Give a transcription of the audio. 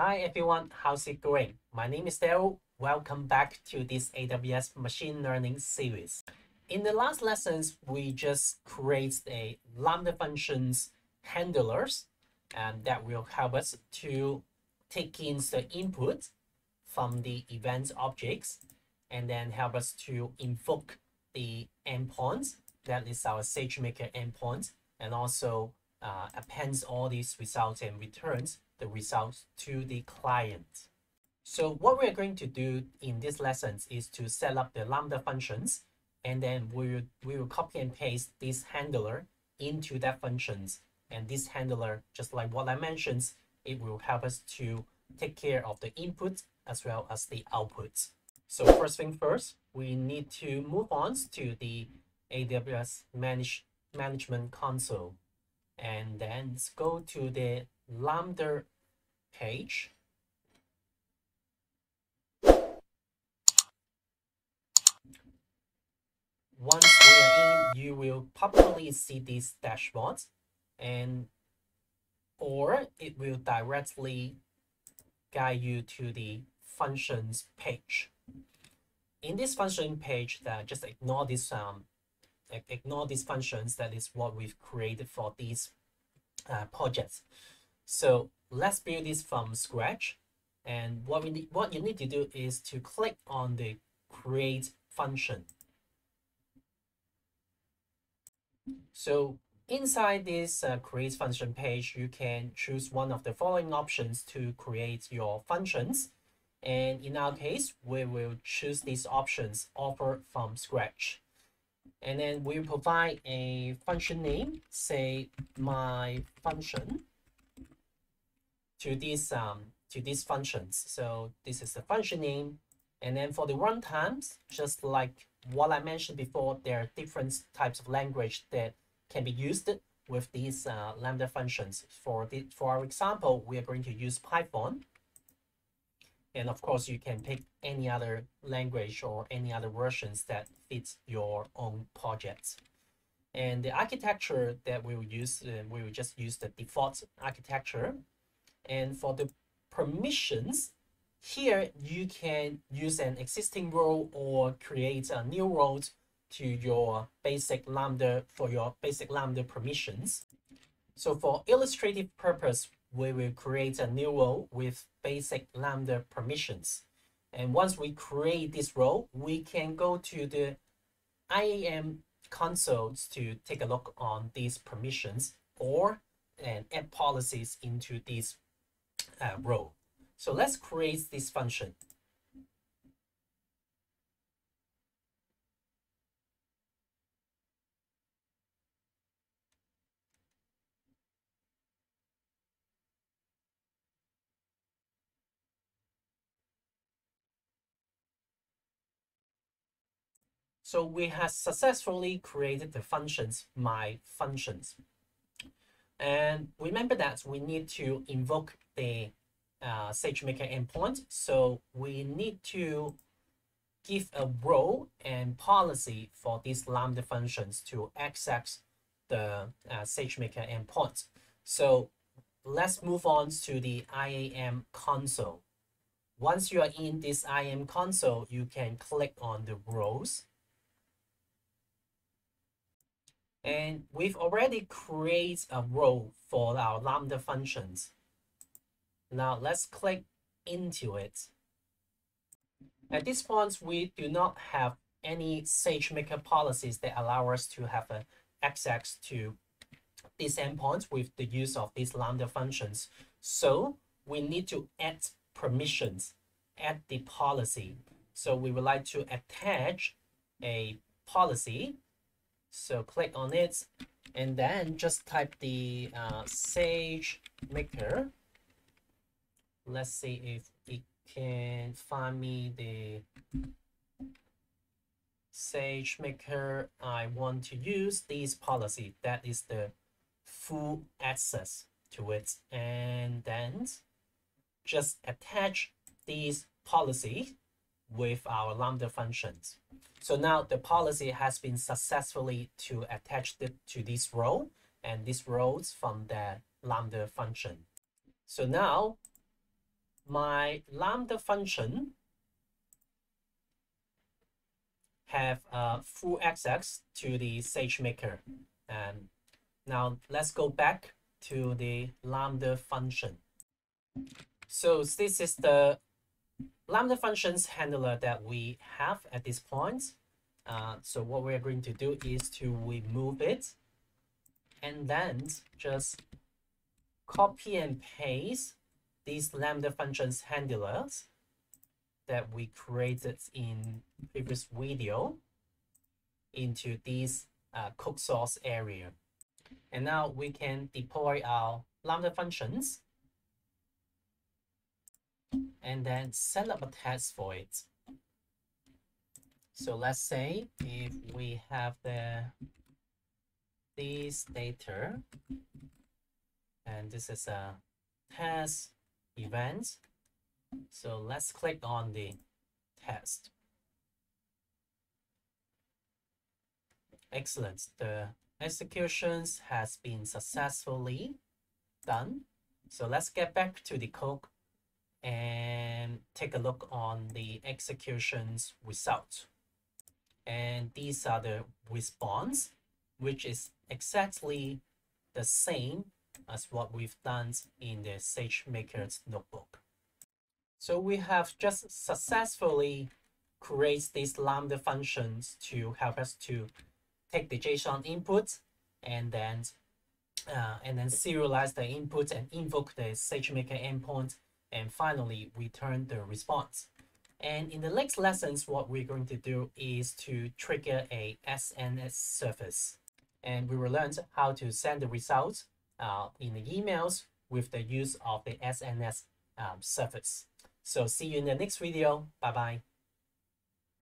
Hi everyone, how's it going? My name is Daryl. Welcome back to this AWS machine learning series. In the last lessons, we just created a Lambda functions handlers and that will help us to take in the input from the event objects and then help us to invoke the endpoints that is our SageMaker endpoint and also uh, appends all these results and returns the results to the client. So what we're going to do in this lessons is to set up the Lambda functions and then we will, we will copy and paste this handler into that functions and this handler just like what I mentioned it will help us to take care of the input as well as the output. So first thing first, we need to move on to the AWS manage, Management Console. And then let's go to the Lambda page. Once we are in, you will probably see this dashboard and or it will directly guide you to the functions page. In this function page, that just ignore this um, ignore these functions. That is what we've created for these uh, projects. So let's build this from scratch. And what we need, what you need to do is to click on the create function. So inside this uh, create function page, you can choose one of the following options to create your functions. And in our case, we will choose these options Author from scratch. And then we provide a function name, say my function to these um, to these functions. So this is the function name. And then for the runtimes, just like what I mentioned before, there are different types of language that can be used with these uh, Lambda functions. For, the, for our example, we are going to use Python. And of course, you can pick any other language or any other versions that fits your own projects. And the architecture that we will use, uh, we will just use the default architecture. And for the permissions, here you can use an existing role or create a new role to your basic Lambda for your basic Lambda permissions. So for illustrative purpose, we will create a new role with basic Lambda permissions. And once we create this role, we can go to the IAM consoles to take a look on these permissions or and add policies into this uh, role. So let's create this function. So we have successfully created the functions, my functions. And remember that we need to invoke the uh, SageMaker endpoint. So we need to give a role and policy for these Lambda functions to access the uh, SageMaker endpoint. So let's move on to the IAM console. Once you are in this IAM console, you can click on the roles And we've already created a role for our Lambda functions. Now let's click into it. At this point, we do not have any SageMaker policies that allow us to have access to these endpoints with the use of these Lambda functions. So we need to add permissions, add the policy. So we would like to attach a policy so click on it and then just type the uh, Sage Maker. Let's see if it can find me the SageMaker I want to use this policy. That is the full access to it. And then just attach these policy with our Lambda functions. So now the policy has been successfully to attach to this role and this roles from the Lambda function. So now my Lambda function have uh, full access to the SageMaker. And now let's go back to the Lambda function. So this is the Lambda functions handler that we have at this point. Uh, so what we're going to do is to remove it and then just copy and paste these Lambda functions handlers that we created in previous video into this uh, code source area. And now we can deploy our Lambda functions and then set up a test for it. So let's say if we have the this data and this is a test event. So let's click on the test. Excellent. The executions has been successfully done. So let's get back to the code and take a look on the executions result. And these are the response, which is exactly the same as what we've done in the SageMaker's notebook. So we have just successfully created these Lambda functions to help us to take the JSON input and then uh, and then serialize the input and invoke the SageMaker endpoint and finally return the response. And in the next lessons, what we're going to do is to trigger a SNS service. And we will learn how to send the results uh, in the emails with the use of the SNS um, service. So see you in the next video. Bye-bye.